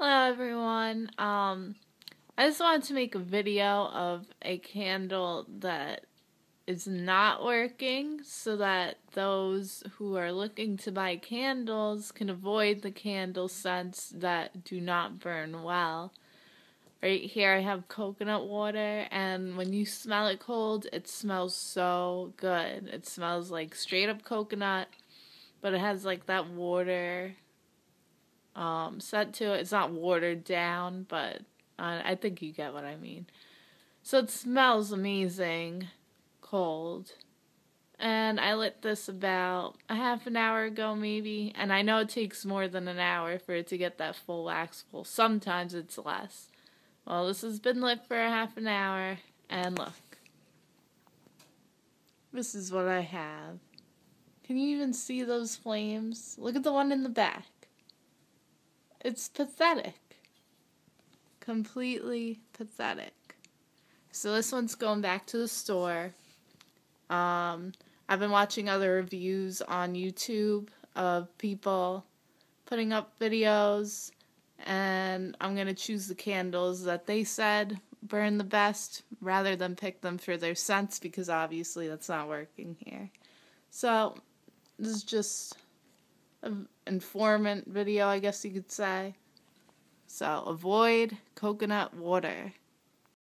Hello everyone. Um I just wanted to make a video of a candle that is not working so that those who are looking to buy candles can avoid the candle scents that do not burn well. Right here I have coconut water and when you smell it cold it smells so good. It smells like straight up coconut but it has like that water um, set to it. It's not watered down, but I think you get what I mean. So it smells amazing cold. And I lit this about a half an hour ago, maybe. And I know it takes more than an hour for it to get that full wax full. Sometimes it's less. Well, this has been lit for a half an hour. And look. This is what I have. Can you even see those flames? Look at the one in the back. It's pathetic. Completely pathetic. So this one's going back to the store. Um, I've been watching other reviews on YouTube of people putting up videos, and I'm going to choose the candles that they said burn the best rather than pick them for their scents because obviously that's not working here. So, this is just informant video, I guess you could say. So avoid coconut water.